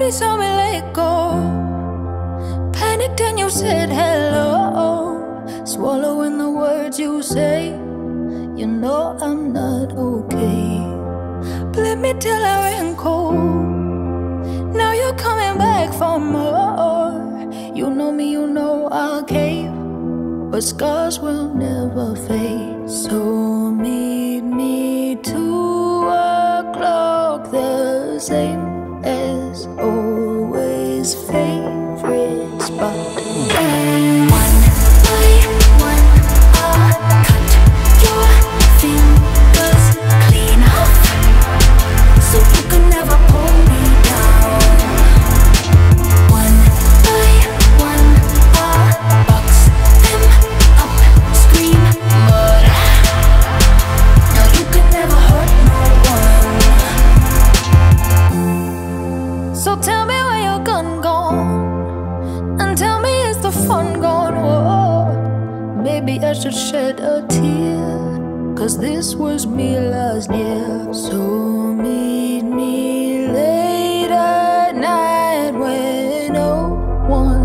probably saw me let go. Panicked and you said hello. Swallowing the words you say. You know I'm not okay. Blame me till I ran cold. Now you're coming back for more. You know me, you know I'll cave. But scars will never fade. So meet me to a clock the same as always. Favorite spot. maybe I should shed a tear. Cause this was me last year. So meet me late at night when no one.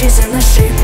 She's in the shape